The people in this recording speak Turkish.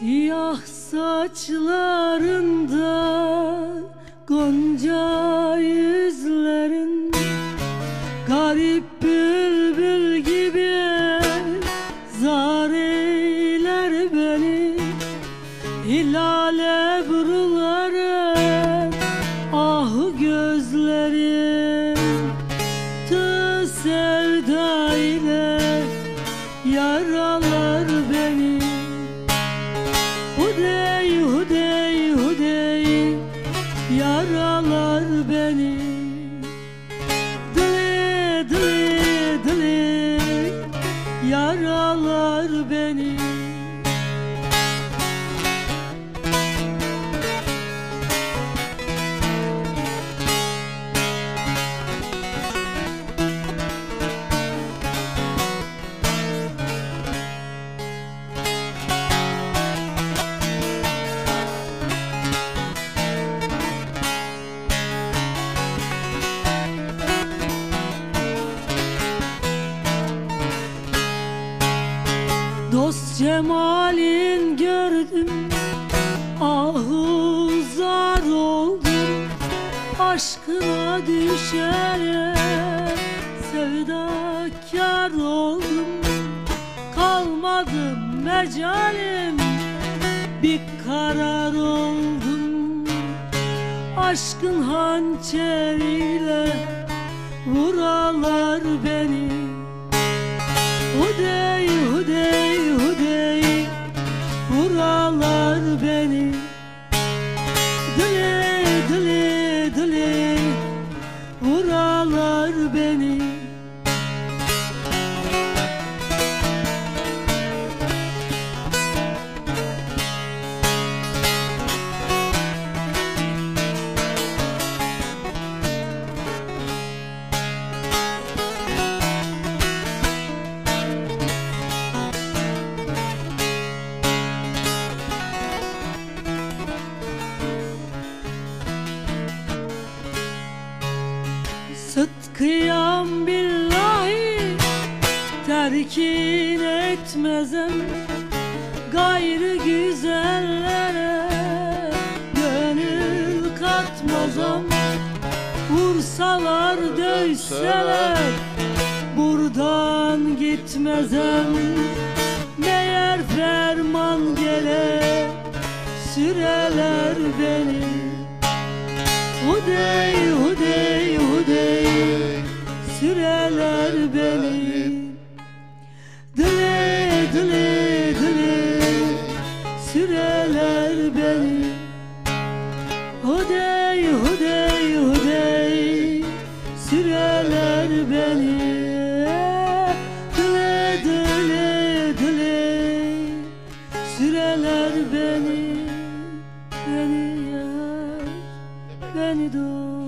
Siyah saçlarında Gonca yüzlerin Garip bülbül gibi Zar eyler beni Hilal ebruların Ah gözlerin Tı sevda Yaralar beni Yaralar beni Dost cemalin gördüm Ahu zar oldum. Aşkına düşene Sevdakar oldum. Kalmadım mecalim Bir karar oldum. Aşkın hançeriyle Vuralar beni. Hudey hudey Vuralar beni. Dile dile dile Vuralar beni Sıtkıyam billahi terkin etmezem. Gayrı güzellere gönül katmazam. Vursalar dövseler buradan gitmezem. Meğer ferman gele süreler beni. Hudey Beni Beni yar Beni dur